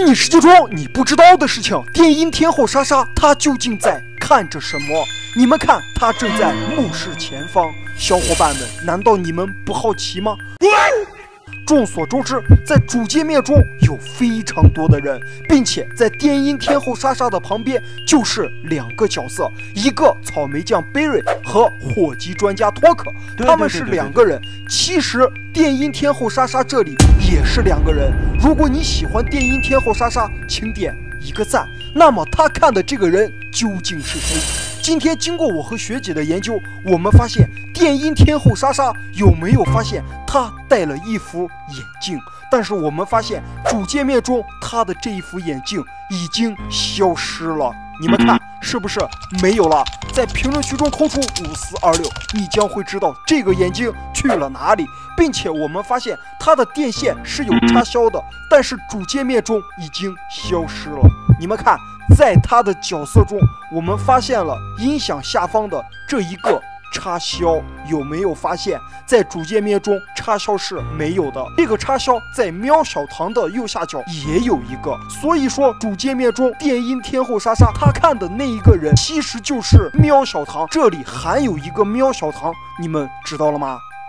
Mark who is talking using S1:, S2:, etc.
S1: 迷你世界中你不知道的事情，电音天后莎莎她究竟在看着什么？你们看，她正在目视前方。小伙伴们，难道你们不好奇吗？众所周知，在主界面中有非常多的人，并且在电音天后莎莎的旁边就是两个角色，一个草莓酱 Berry 和火鸡专家托克，他们是两个人。其实电音天后莎莎这里也是两个人。如果你喜欢电音天后莎莎，请点一个赞。那么他看的这个人究竟是谁？今天经过我和学姐的研究，我们发现电音天后莎莎有没有发现她戴了一副眼镜？但是我们发现主界面中她的这一副眼镜已经消失了。你们看是不是没有了？在评论区中扣出五四二六，你将会知道这个眼睛去了哪里，并且我们发现它的电线是有插销的，但是主界面中已经消失了。你们看。在它的角色中，我们发现了音响下方的这一个插销，有没有发现？在主界面中插销是没有的，这个插销在喵小糖的右下角也有一个。所以说，主界面中电音天后莎莎她看的那一个人，其实就是喵小糖。这里还有一个喵小糖，你们知道了吗？